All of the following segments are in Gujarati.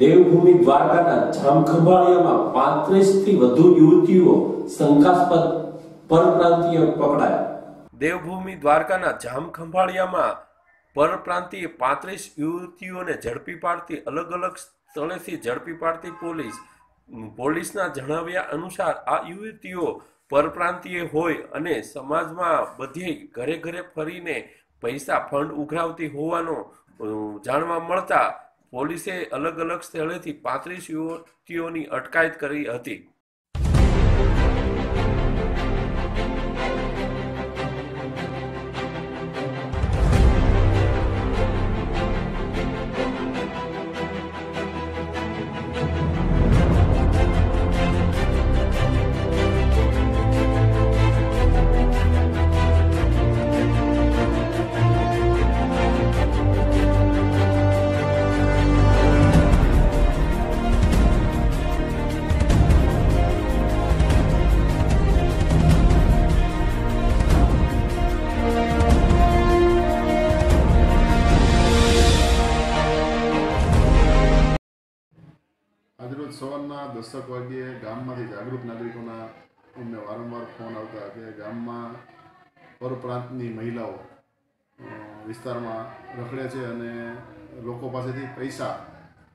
દેવભૂમિ દ્વારકાના જામખંભાળિયામાં પાંત્રીસથી વધુ યુવતીઓ શંકાસ્પદ પરપ્રાંતીય પકડાયા. દેવભૂમિ દ્વારકાના જામખંભાળિયામાં પરપ્રાંતીય પાંત્રીસ યુવતીઓને ઝડપી પાડતી અલગ અલગ સ્થળેથી ઝડપી પાડતી પોલીસ પોલીસના જણાવ્યા અનુસાર આ યુવતીઓ પરપ્રાંતીય હોય અને સમાજમાં બધે ઘરે ઘરે ફરીને પૈસા ફંડ ઉઘરાવતી હોવાનો જાણવા મળતા પોલીસે અલગ અલગ સ્થળેથી પાંત્રીસ યુવતીઓની અટકાયત કરી હતી. આજરોજ સવારના દસક વાગ્યે ગામમાંથી જાગૃત નાગરિકોના અમને વારંવાર ફોન આવતા કે ગામમાં પરપ્રાંતની મહિલાઓ વિસ્તારમાં રખડે છે અને લોકો પાસેથી પૈસા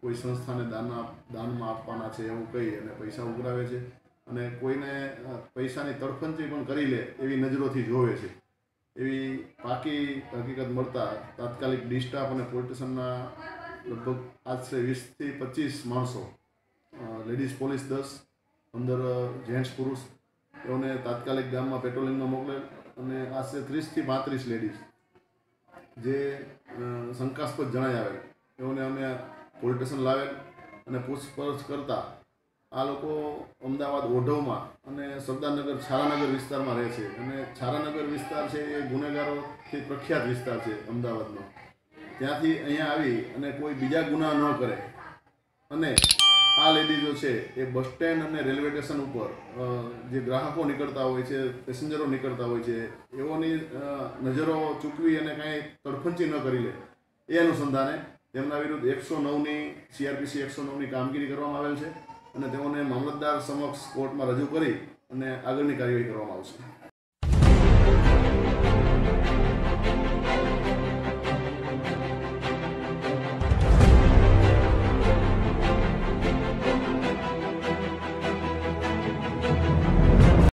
કોઈ સંસ્થાને દાન દાનમાં આપવાના છે એવું કહી અને પૈસા ઉઘરાવે છે અને કોઈને પૈસાની તડફંચી પણ કરી લે એવી નજરોથી જોવે છે એવી પાકી હકીકત મળતા તાત્કાલિક ડિસ્ટાફ અને પોલીસ સ્ટેશનના લગભગ આશરે વીસથી પચીસ માણસો લેડીઝ પોલીસ દસ અંદર જેન્ટ્સ પુરુષ, તેઓને તાત્કાલિક ગામમાં પેટ્રોલિંગમાં મોકલે અને આશરે ત્રીસથી પાંત્રીસ લેડીઝ જે શંકાસ્પદ જણાય આવે. તેઓને અમે પોલીસ સ્ટેશન લાવેલ અને પૂછપરછ કરતા આ લોકો અમદાવાદ ઓઢવમાં અને સરદારનગર, છારાનગર વિસ્તારમાં રહે છે. અને છારાનગર વિસ્તાર છે એ ગુનેગારોથી પ્રખ્યાત વિસ્તાર છે અમદાવાદનો. ત્યાંથી અહીંયા આવી અને કોઈ બીજા ગુના ન કરે. અને આ લેડીઝો છે એ બસ સ્ટેન્ડ અને રેલવે સ્ટેશન ઉપર. જે ગ્રાહકો નીકળતા હોય છે, પેસેન્જરો નીકળતા હોય છે, એઓની નજરો ચૂકવી અને કાંઈ તડફંચી ન કરી લે. એ અનુસંધાને તેમના વિરુદ્ધ એકસો નવની સીઆરપીસી એકસો નવની કામગીરી કરવામાં આવેલ છે અને તેઓને મામલતદાર સમક્ષ કોર્ટમાં રજૂ કરી અને આગળની કાર્યવાહી કરવામાં આવશે.